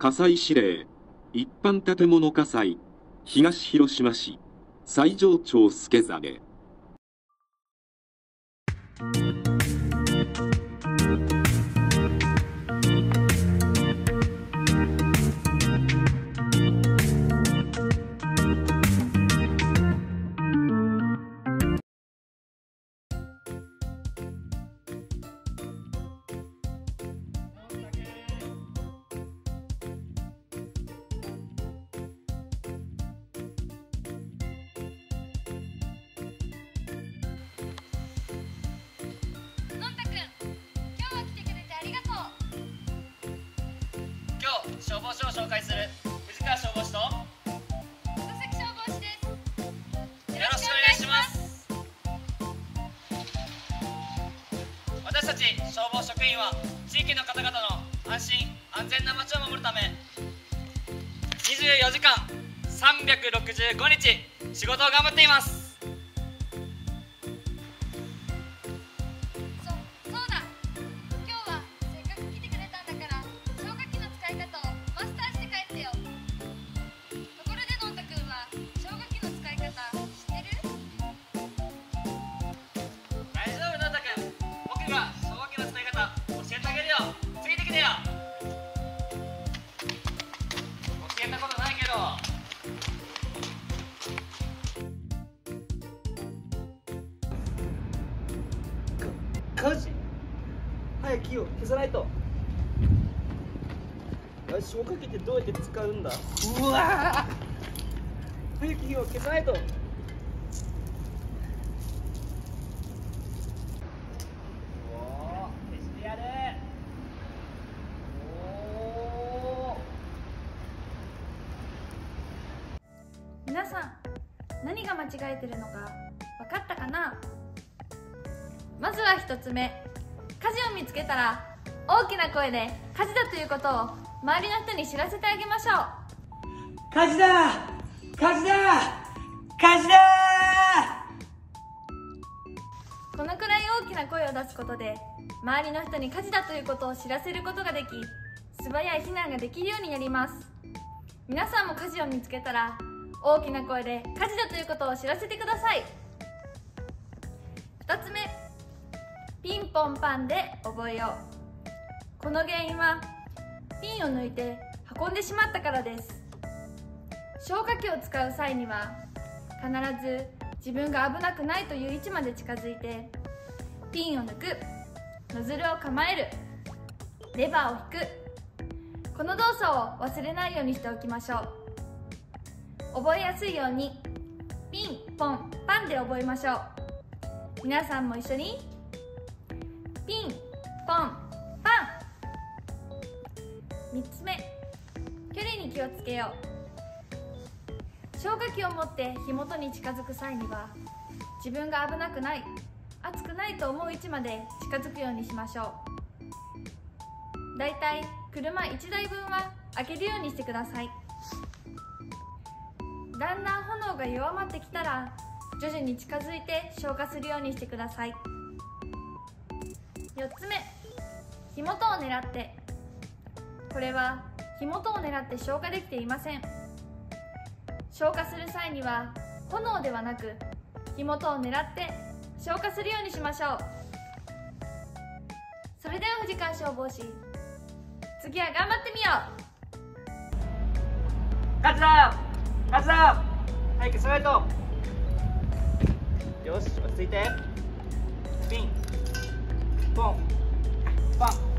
火災指令。一般建物火災。東広島市。西条町助真。の消防署を紹介する藤川消防士とよ佐々木消防士です。ろしくお願いします。私たち消防職員は地域の方々の安心安全な街を守るため24時間365日仕事を頑張っています火事早く火を消さないと。あ消火器ってどうやって使うんだ？うわー。早く火を消さないと何が間違えてるのか分かったかな？まずは1つ目。火事を見つけたら大きな声で火事だということを周りの人に知らせてあげましょう。火事だ！火事だ！火事だ！このくらい大きな声を出すことで周りの人に火事だということを知らせることができ素早い避難ができるようになります。皆さんも火事を見つけたら大きな声で火事だということを知らせてください。2つ目ピンポンパンで覚えよう。この原因はピンを抜いて運んでしまったからです。消火器を使う際には必ず自分が危なくないという位置まで近づいてピンを抜く。ノズルを構える。レバーを引く。この動作を忘れないようにしておきましょう。覚えやすいように。ピンポンパンで覚えましょう。皆さんも一緒に。ピンポンパン。3つ目。距離に気をつけよう。消火器を持って火元に近づく際には自分が危なくない熱くないと思う位置まで近づくようにしましょう。だいたい車1台分は開けるようにしてください。だんだん炎が弱まってきたら徐々に近づいて消火するようにしてください。4つ目火元を狙って。これは火元を狙って消火できていません。消火する際には炎ではなく火元を狙って消火するようにしましょう。それでは藤川消防士次は頑張ってみよう。火事だ勝つだ早く消さないと。よし落ち着いて。ピン。ポン。パン。